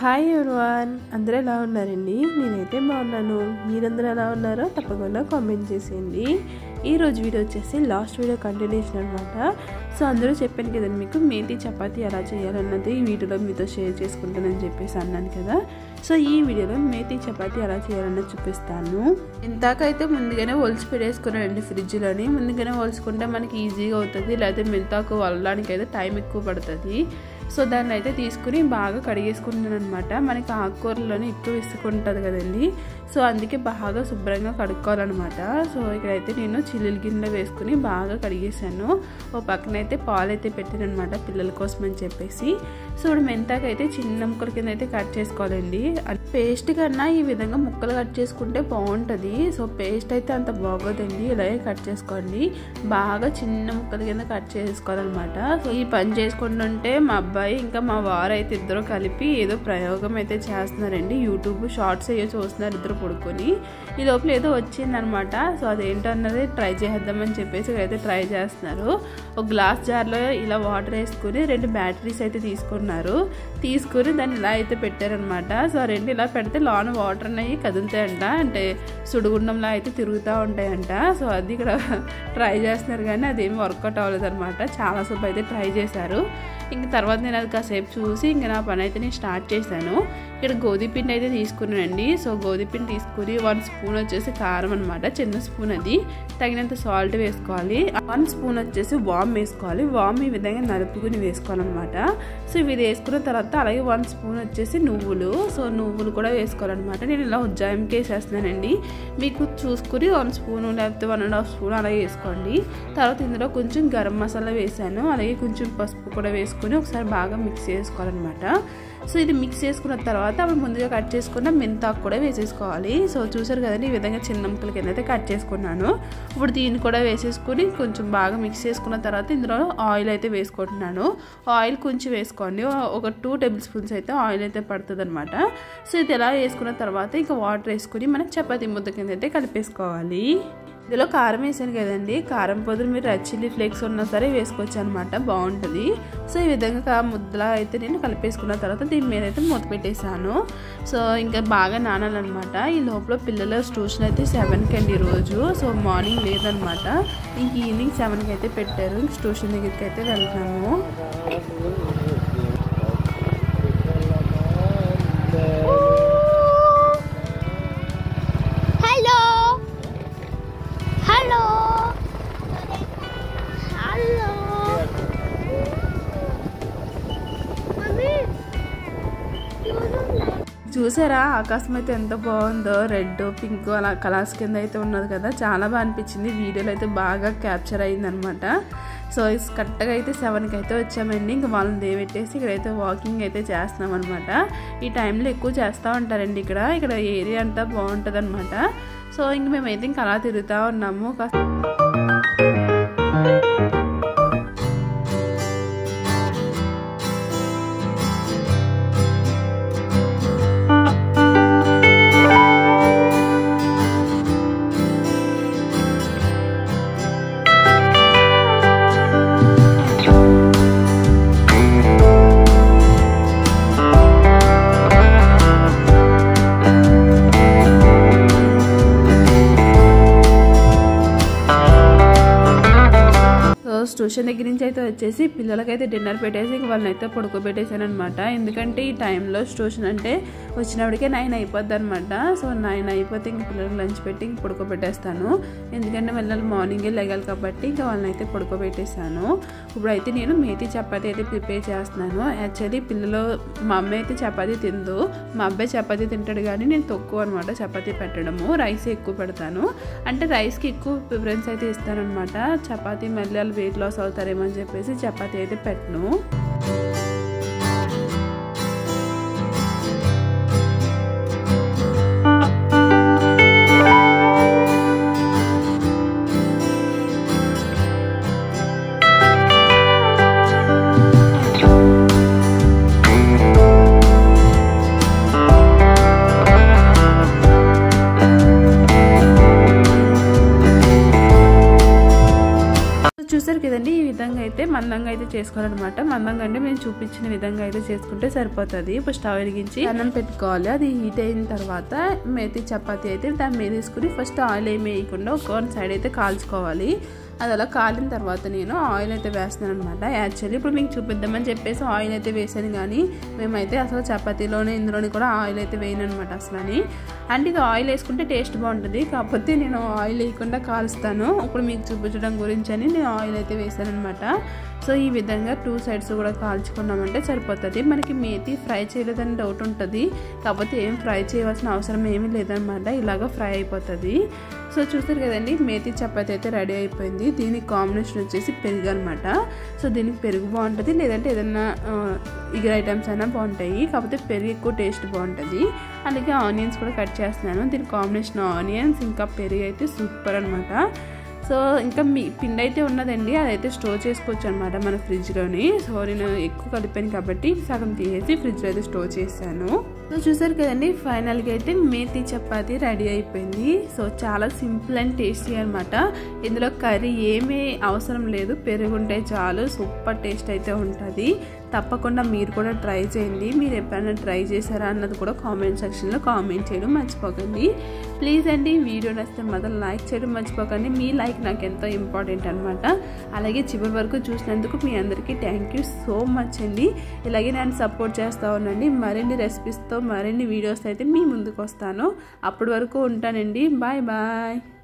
Hi everyone అందరూ ఎలా ఉన్నారండి? నేనైతే బాగున్నాను. మీరందరూ ఎలా ఉన్నారో తప్పకుండా కామెంట్ చేసేయండి. ఈ రోజు వీడియో వచ్చేసి లాస్ట్ వీడియో కంటిన్యూషన్ అనమాట సో అందరూ చెప్పాను కదా మీకు మేతి చపాతీ ఎలా చేయాలన్నది ఈ వీడియోలో మీతో షేర్ చేసుకుంటానని చెప్పేసి అన్నాను కదా. సో ఈ వీడియోలో మేతి చపాతీ ఎలా చేయాలన్నది చూపిస్తాను. ఇంతాకైతే ముందుగానే ఒలిచి పెట్టేసుకున్నానండి ఫ్రిడ్జ్లోని. ముందుగానే ఒలుచుకుంటే మనకి ఈజీగా అవుతుంది. లేకపోతే మెంతాకు వల్లడానికి అయితే టైం ఎక్కువ పడుతుంది. సో దాన్ని అయితే తీసుకుని బాగా కడిగేసుకుంటున్నాను అనమాట మనకి ఆకుకూరలోనే ఎక్కువ ఇసుకుంటుంది కదండి. సో అందుకే బాగా శుభ్రంగా కడుక్కోవాలన్నమాట. సో ఇక్కడైతే నేను చిల్లుల గిన్నెలో వేసుకుని బాగా కడిగేసాను ఓ పక్కన అయితే పాలు అయితే పెట్టాను అనమాట పిల్లల కోసం అని చెప్పేసి. సో మెంతాకైతే చిన్న ముక్కల కింద అయితే కట్ చేసుకోవాలండి. పేస్ట్ కన్నా ఈ విధంగా ముక్కలు కట్ చేసుకుంటే బాగుంటుంది. సో పేస్ట్ అయితే అంత బాగోదండి. ఇలాగే కట్ చేసుకోండి. బాగా చిన్న ముక్కల కింద కట్ చేసుకోవాలన్నమాట. సో ఈ పని చేసుకుంటుంటే మా అబ్బాయి ఇంకా మా వారు అయితే ఇద్దరు కలిపి ఏదో ప్రయోగం అయితే చేస్తున్నారండి. యూట్యూబ్ షార్ట్స్ అయ్యో చూస్తున్నారు ఇద్దరు పడుకొని. ఈ లోపల ఏదో వచ్చిందనమాట సో అదేంటో అన్నది ట్రై చేద్దామని చెప్పేసి అయితే ట్రై చేస్తున్నారు. ఒక గ్లాస్ జార్లో ఇలా వాటర్ వేసుకుని రెండు బ్యాటరీస్ అయితే తీసుకున్నారు. తీసుకుని దాన్ని ఇలా అయితే పెట్టారనమాట సో రెండు ఇలా పెడితే లోన వాటర్ అనేవి కదులుతాయంట. అంటే సుడిగుండంలో అయితే తిరుగుతూ ఉంటాయంట. సో అది ఇక్కడ ట్రై చేస్తున్నారు కానీ అదేమి వర్కౌట్ అవ్వలేదు అనమాట చాలాసేపు అయితే ట్రై చేశారు. ఇంక తర్వాత నేను అది కాసేపు చూసి ఇంక నా పని అయితే నేను స్టార్ట్ చేశాను. ఇక్కడ గోధుమపిండి అయితే తీసుకున్నానండి. సో గోధుమపిండి తీసుకుని వన్ స్పూన్ వచ్చేసి కారం అనమాట చిన్న స్పూన్ అది. తగినంత సాల్ట్ వేసుకోవాలి. వన్ స్పూన్ వచ్చేసి వామ్ వేసుకోవాలి. వామ్ ఈ విధంగా నలుపుకుని వేసుకోవాలన్నమాట. సో ఇవి వేసుకున్న తర్వాత అలాగే వన్ స్పూన్ వచ్చేసి నువ్వులు. సో నువ్వులు కూడా వేసుకోవాలన్నమాట. నేను ఇలా ఉజ్జాయింకి వేసేస్తున్నానండి. మీకు చూసుకుని వన్ స్పూన్ లేకపోతే వన్ అండ్ హాఫ్ స్పూన్ అలాగే వేసుకోండి. తర్వాత ఇందులో కొంచెం గరం మసాలా వేసాను. అలాగే కొంచెం పసుపు కూడా వేసుకుని ఒకసారి బాగా మిక్స్ చేసుకోవాలన్నమాట. సో ఇది మిక్స్ చేసుకున్న తర్వాత అప్పుడు ముందుగా కట్ చేసుకున్న మెంతాకు కూడా వేసేసుకోవాలి. సో చూసారు కదండి ఈ విధంగా చిన్న ముక్కల కింద అయితే కట్ చేసుకున్నాను ఇప్పుడు దీన్ని కూడా వేసేసుకుని కొంచెం బాగా మిక్స్ చేసుకున్న తర్వాత ఇందులో ఆయిల్ అయితే వేసుకుంటున్నాను. ఆయిల్ కొంచెం వేసుకోండి. ఒక టూ టేబుల్ స్పూన్స్ అయితే ఆయిల్ అయితే పడుతుంది అనమాట సో ఇది ఎలా వేసుకున్న తర్వాత ఇంకా వాటర్ వేసుకుని మనం చపాతీ ముద్ద కింద అయితే కలిపేసుకోవాలి. ఇందులో కారం వేసాను కదండి. కారం పొదులు మీరు రెడ్ చిల్లీ ఫ్లేక్స్ ఉన్నా సరే వేసుకోవచ్చు అనమాట బాగుంటుంది. సో ఈ విధంగా ముద్దలా అయితే నేను కలిపేసుకున్న తర్వాత దీని మీద అయితే మూత పెట్టేశాను. సో ఇంకా బాగా నానాలన్నమాట. ఈ లోపల పిల్లల ట్యూషన్ అయితే సెవెన్కి అండి రోజు. సో మార్నింగ్ లేదనమాట ఇంక ఈవినింగ్ సెవెన్కి అయితే పెట్టారు. ఇంక ట్యూషన్ దగ్గరికి అయితే వెళ్తాము చూసారా? ఆకాశం అయితే ఎంత బాగుందో? రెడ్ పింక్ అలా కలర్స్ కింద అయితే ఉన్నది కదా? చాలా బాగా అనిపించింది. వీడియోలో అయితే బాగా క్యాప్చర్ అయిందనమాట సో కరెక్ట్గా అయితే సెవెన్కి అయితే వచ్చామండి. ఇంకా వాళ్ళని దేవెట్టేసి ఇక్కడైతే వాకింగ్ అయితే చేస్తున్నాం అనమాట ఈ టైంలో ఎక్కువ చేస్తూ ఉంటారండి ఇక్కడ. ఇక్కడ ఏరియా అంతా బాగుంటుంది అనమాట సో ఇంక మేమైతే ఇంకా అలా తిరుగుతూ ఉన్నాము. ట్యూషన్ దగ్గర నుంచి అయితే వచ్చేసి పిల్లలకైతే డిన్నర్ పెట్టేసి వాళ్ళని అయితే పడుకోబెట్టేసాను అనమాట ఎందుకంటే ఈ టైంలో ట్యూషన్ అంటే వచ్చినప్పటికే నైన్ అయిపోద్ది అనమాట సో నైన్ అయిపోతే ఇంక పిల్లలకి లంచ్ పెట్టి ఇంక పడుకోబెట్టేస్తాను. ఎందుకంటే వెళ్ళాలి మార్నింగే లెగాలి కాబట్టి ఇంకా వాళ్ళని అయితే పడుకోబెట్టేసాను ఇప్పుడైతే నేను మేతి చపాతి అయితే ప్రిపేర్ చేస్తున్నాను. యాక్చువల్లీ పిల్లలు మా అమ్మ అయితే చపాతి తిందు. మా అబ్బాయి చపాతి తింటాడు కానీ నేను తక్కువ అనమాట చపాతి పెట్టడము. రైస్ ఎక్కువ పెడతాను. అంటే రైస్కి ఎక్కువ ప్రిఫరెన్స్ అయితే ఇస్తాను అనమాట చపాతీ మళ్ళీ వాళ్ళు వెయిట్ లాస్ అవుతారేమో అని చెప్పేసి చపాతీ అయితే పెట్టను. చూసారు కదండి ఈ విధంగా అయితే మందంగా అయితే చేసుకోవాలన్నమాట. మందంగా అంటే మేము చూపించిన విధంగా అయితే చేసుకుంటే సరిపోతుంది. ఇప్పుడు స్టవ్ వెలిగించి అన్నం పెట్టుకోవాలి. అది హీట్ అయిన తర్వాత మేతి చపాతీ అయితే దాని మీద వేసుకుని ఫస్ట్ ఆయిల్ ఏమి వేయకుండా ఒక సైడ్ అయితే కాల్చుకోవాలి. అది అలా కాలిన తర్వాత నేను ఆయిల్ అయితే వేస్తున్నాను అనమాట యాక్చువల్లీ ఇప్పుడు మీకు చూపిద్దామని చెప్పేసి ఆయిల్ అయితే వేసాను కానీ మేమైతే అసలు చపాతీలోనే ఇందులోని కూడా ఆయిల్ అయితే వేయను అనమాట అసలు అని అంటే ఇది ఆయిల్ వేసుకుంటే టేస్ట్ బాగుంటుంది. కాకపోతే నేను ఆయిల్ వేయకుండా కాలుస్తాను. ఇప్పుడు మీకు చూపించడం గురించి అని నేను ఆయిల్ అయితే వేసాను అనమాట సో ఈ విధంగా టూ సైడ్స్ కూడా కాల్చుకున్నామంటే సరిపోతుంది. మనకి మేతి ఫ్రై చేయలేదని డౌట్ ఉంటుంది. కాకపోతే ఏం ఫ్రై చేయవలసిన అవసరం ఏమీ లేదనమాట ఇలాగ ఫ్రై అయిపోతుంది. సో చూస్తారు కదండి మేతి చపాతి అయితే రెడీ అయిపోయింది. దీనికి కాంబినేషన్ వచ్చేసి పెరుగు అనమాట సో దీనికి పెరుగు బాగుంటుంది లేదంటే ఏదన్నా ఇగర్ ఐటమ్స్ అయినా బాగుంటాయి. కాకపోతే పెరుగు ఎక్కువ టేస్ట్ బాగుంటుంది. అలాగే ఆనియన్స్ కూడా కట్ చేస్తున్నాను. దీని కాంబినేషన్ ఆనియన్స్ ఇంకా పెరుగు అయితే సూపర్ అనమాట సో ఇంకా మీ పిండి అయితే ఉన్నదండి అదైతే స్టోర్ చేసుకోవచ్చు అనమాట మన ఫ్రిడ్జ్లోని. సో నేను ఎక్కువ కలిపాను కాబట్టి సగం తీసేసి ఫ్రిడ్జ్లో అయితే స్టోర్ చేశాను. సో చూసారు కదండి ఫైనల్గా అయితే మేతి చపాతి రెడీ అయిపోయింది. సో చాలా సింపుల్ అండ్ టేస్టీ అనమాట ఇందులో కర్రీ ఏమీ అవసరం లేదు పెరుగుంటే చాలు సూపర్ టేస్ట్ అయితే ఉంటుంది. తప్పకుండా మీరు కూడా ట్రై చేయండి. మీరు ఎప్పుడైనా ట్రై చేశారా అన్నది కూడా కామెంట్ సెక్షన్లో కామెంట్ చేయడం మర్చిపోకండి. ప్లీజ్ అండి వీడియో నచ్చితే మాత్రం లైక్ చేయడం మర్చిపోకండి. మీ లైక్ నాకు ఎంతో ఇంపార్టెంట్ అనమాట అలాగే చివరి వరకు చూసినందుకు మీ అందరికీ థ్యాంక్ యూ సో మచ్ అండి. ఇలాగే నేను సపోర్ట్ చేస్తూ ఉండండి. మరిన్ని రెసిపీస్తో మరిన్ని వీడియోస్ అయితే మీ ముందుకు వస్తాను. అప్పటి వరకు ఉంటానండి. Bye bye